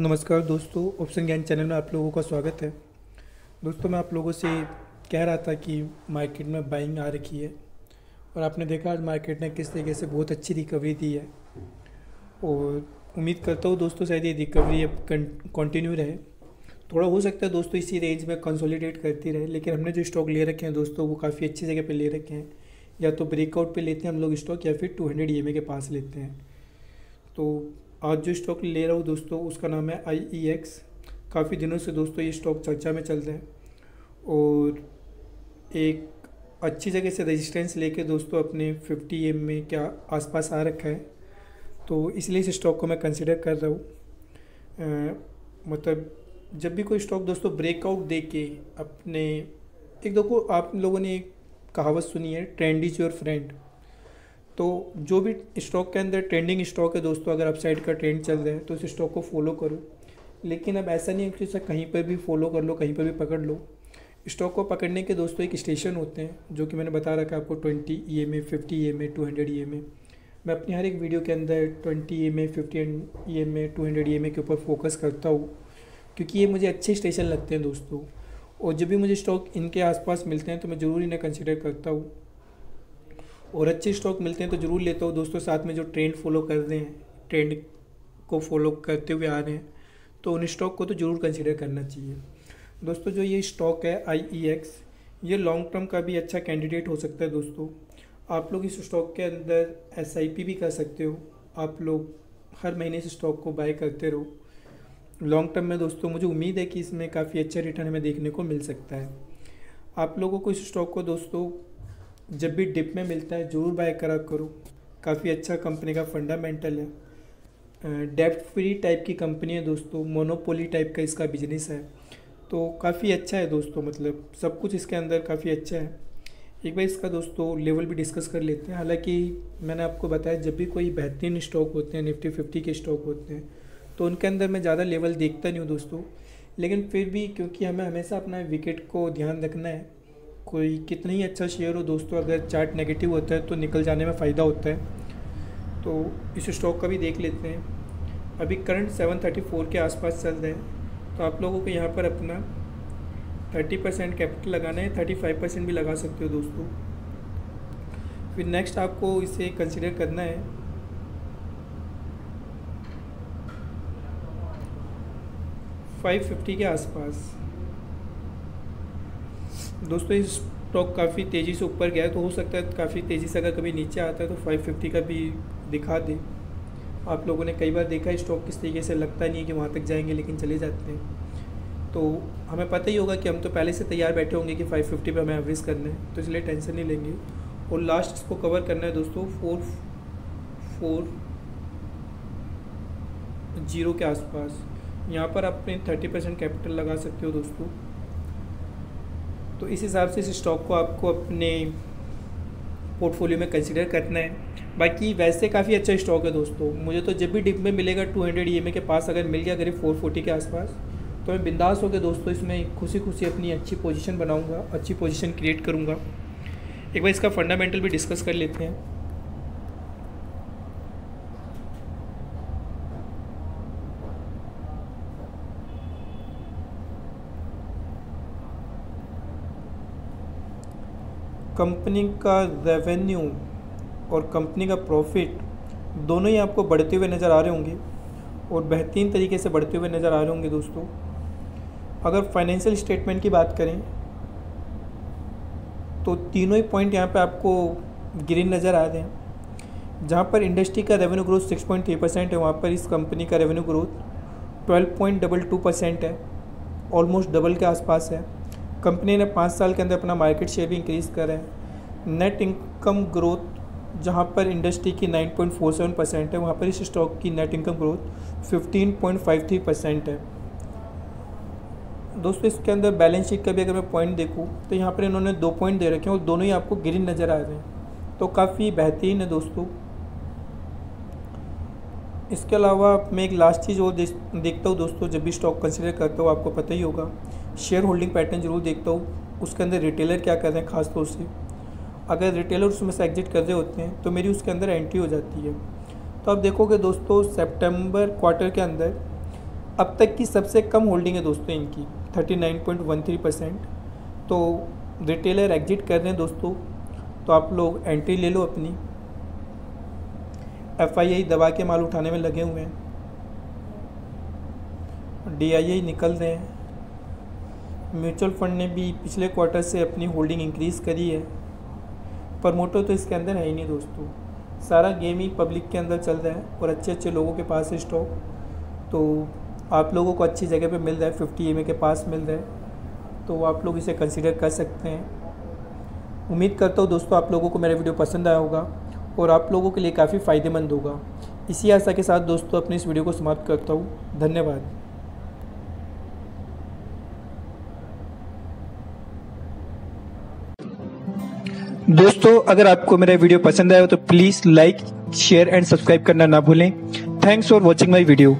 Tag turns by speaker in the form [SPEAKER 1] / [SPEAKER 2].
[SPEAKER 1] नमस्कार दोस्तों ऑप्शन ज्ञान चैनल में आप लोगों का स्वागत है। दोस्तों, मैं आप लोगों से कह रहा था कि मार्केट में बाइंग आ रखी है और आपने देखा आज मार्केट ने किस तरीके से बहुत अच्छी रिकवरी दी है। और उम्मीद करता हूँ दोस्तों, शायद ये रिकवरी अब कंटिन्यू रहे। थोड़ा हो सकता है दोस्तों इसी रेंज में कंसोलिडेट करती रहे, लेकिन हमने जो स्टॉक ले रखे हैं दोस्तों, वो काफ़ी अच्छी जगह पर ले रखे हैं। या तो ब्रेकआउट पे लेते हैं हम लोग स्टॉक या फिर टू हंड्रेड ई के पास लेते हैं। तो आज जो स्टॉक ले रहा हूँ दोस्तों, उसका नाम है आई ई एक्स काफ़ी दिनों से दोस्तों ये स्टॉक चर्चा में चल है। और एक अच्छी जगह से रेजिस्टेंस लेके दोस्तों अपने फिफ्टी एम में क्या आसपास आ रखा है तो इसलिए इस स्टॉक को मैं कंसिडर कर रहा हूँ। मतलब जब भी कोई स्टॉक दोस्तों ब्रेकआउट दे के अपने, एक देखो आप लोगों ने एक कहावत सुनी है ट्रेंड इज़ योर फ्रेंड तो जो भी स्टॉक के अंदर ट्रेंडिंग स्टॉक है दोस्तों, अगर अपसाइड का ट्रेंड चल रहा है तो उस स्टॉक को फॉलो करो। लेकिन अब ऐसा नहीं है कि कहीं पर भी फॉलो कर लो, कहीं पर भी पकड़ लो। स्टॉक को पकड़ने के दोस्तों एक स्टेशन होते हैं, जो कि मैंने बता रखा है आपको twenty E M A fifty E M A two hundred E M A मैं अपनी हर एक वीडियो के अंदर twenty E M A fifty E M A two hundred E M A के ऊपर फोकस करता हूँ, क्योंकि ये मुझे अच्छे स्टेशन लगते हैं दोस्तों। और जब भी मुझे स्टॉक इनके आसपास मिलते हैं तो मैं ज़रूर इन्हें कंसिडर करता हूँ। और अच्छे स्टॉक मिलते हैं तो ज़रूर लेता हूँ। दोस्तों, साथ में जो ट्रेंड फॉलो कर रहे हैं ट्रेंड को फॉलो करते हुए आ रहे हैं तो उन स्टॉक को तो ज़रूर कंसिडर करना चाहिए। दोस्तों, जो ये स्टॉक है आई ई एक्स ये लॉन्ग टर्म का भी अच्छा कैंडिडेट हो सकता है दोस्तों। आप लोग इस स्टॉक के अंदर एस आई पी भी कर सकते हो। आप लोग हर महीने इस स्टॉक को बाय करते रहो। लॉन्ग टर्म में दोस्तों, मुझे उम्मीद है कि इसमें काफ़ी अच्छा रिटर्न हमें देखने को मिल सकता है। आप लोगों को इस स्टॉक को दोस्तों जब भी डिप में मिलता है, ज़रूर बाय करा करो। काफ़ी अच्छा कंपनी का फंडामेंटल है। डेप्ट फ्री टाइप की कंपनी है दोस्तों। मोनोपोली टाइप का इसका बिज़नेस है। तो काफ़ी अच्छा है दोस्तों मतलब सब कुछ इसके अंदर काफ़ी अच्छा है। एक बार इसका दोस्तों लेवल भी डिस्कस कर लेते हैं। हालाँकि मैंने आपको बताया, जब भी कोई बेहतरीन स्टॉक होते हैं निफ्टी फिफ्टी के स्टॉक होते हैं तो उनके अंदर मैं ज़्यादा लेवल देखता नहीं हूँ दोस्तों। लेकिन फिर भी क्योंकि हमें हमेशा अपना विकेट को ध्यान रखना है कोई कितना ही अच्छा शेयर हो दोस्तों, अगर चार्ट नेगेटिव होता है तो निकल जाने में फ़ायदा होता है। तो इस स्टॉक का भी देख लेते हैं। अभी करंट सेवन थर्टी फोर के आसपास चल रहे हैं। तो आप लोगों को यहाँ पर अपना थर्टी परसेंट कैपिटल लगाना है थर्टी फाइव परसेंट भी लगा सकते हो दोस्तों। फिर नेक्स्ट आपको इसे कंसिडर करना है। फाइव फिफ्टी के आसपास। दोस्तों, इस स्टॉक काफ़ी तेज़ी से ऊपर गया तो हो सकता है काफ़ी तेज़ी से अगर कभी नीचे आता है तो 550 का भी दिखा दे। आप लोगों ने कई बार देखा है स्टॉक किस तरीके से लगता नहीं है कि वहाँ तक जाएँगे, लेकिन चले जाते हैं। तो हमें पता ही होगा कि हम तो पहले से तैयार बैठे होंगे कि 550 पे हमें एवरेज करना है तो इसलिए टेंशन नहीं लेंगे। और लास्ट इसको कवर करना है दोस्तों फोर फोर ज़ीरो के आसपास। यहाँ पर अपने थर्टी परसेंट कैपिटल लगा सकते हो दोस्तों। तो इस हिसाब से इस स्टॉक को आपको अपने पोर्टफोलियो में कंसिडर करना है। बाकी वैसे काफ़ी अच्छा स्टॉक है दोस्तों। मुझे तो जब भी डिप में मिलेगा टू हंड्रेड ई के पास अगर मिल गया करीब 440 के आसपास तो मैं बिंदास होकर दोस्तों इसमें खुशी खुशी अपनी अच्छी पोजीशन बनाऊँगा, अच्छी पोजीशन क्रिएट करूँगा। एक बार इसका फंडामेंटल भी डिस्कस कर लेते हैं। कंपनी का रेवेन्यू और कंपनी का प्रॉफिट दोनों ही आपको बढ़ते हुए नज़र आ रहे होंगे और बेहतरीन तरीके से बढ़ते हुए नज़र आ रहे होंगे दोस्तों। अगर फाइनेंशियल स्टेटमेंट की बात करें तो तीनों ही पॉइंट यहाँ पे आपको ग्रीन नज़र आ रहे हैं। जहाँ पर इंडस्ट्री का revenue growth six point three percent है, वहाँ पर इस कंपनी का revenue growth twelve point double two percent है ऑलमोस्ट डबल के आसपास है। कंपनी ने पाँच साल के अंदर अपना मार्केट शेयर भी इंक्रीज़ करा। है नेट इनकम ग्रोथ जहाँ पर इंडस्ट्री की 9.47 परसेंट है, वहाँ पर इस स्टॉक की नेट इनकम ग्रोथ 15.53 परसेंट है। दोस्तों, इसके अंदर बैलेंस शीट का भी अगर मैं पॉइंट देखूँ तो यहाँ पर इन्होंने दो पॉइंट दे रखे हैं और दोनों ही आपको ग्रीन नज़र आ रहे हैं। तो काफ़ी बेहतरीन है दोस्तों। इसके अलावा मैं एक लास्ट चीज़ और देखता हूँ दोस्तों, जब भी स्टॉक कंसिडर करता हूँ, आपको पता ही होगा शेयर होल्डिंग पैटर्न ज़रूर देखता हूँ, उसके अंदर रिटेलर क्या कर रहे हैं ख़ास तौर से। अगर रिटेलर उसमें से एग्जिट कर रहे होते हैं तो मेरी उसके अंदर एंट्री हो जाती है। तो आप देखोगे दोस्तों सेप्टेम्बर क्वार्टर के अंदर, अब तक की सबसे कम होल्डिंग है दोस्तों इनकी thirty nine point one three percent तो रिटेलर एग्जिट कर रहे हैं दोस्तों तो आप लोग एंट्री ले लो अपनी। एफ़ आई आई दबा के माल उठाने में लगे हुए हैं। डी आई आई निकल रहे हैं। म्यूचुअल फंड ने भी पिछले क्वार्टर से अपनी होल्डिंग इंक्रीज़ करी है। प्रमोटर तो इसके अंदर है ही नहीं दोस्तों। सारा गेम ही पब्लिक के अंदर चल रहा है और अच्छे अच्छे लोगों के पास स्टॉक। तो आप लोगों को अच्छी जगह पे मिल रहा है, फिफ्टी एम के पास मिल रहा है। तो आप लोग इसे कंसिडर कर सकते हैं। उम्मीद करता हूँ दोस्तों आप लोगों को मेरा वीडियो पसंद आया होगा। और आप लोगों के लिए काफ़ी फ़ायदेमंद होगा। इसी आशा के साथ दोस्तों, अपने इस वीडियो को समाप्त करता हूँ। धन्यवाद। दोस्तों, अगर आपको मेरा वीडियो पसंद आया हो तो please like, share and subscribe करना ना भूलें। Thanks for watching my video.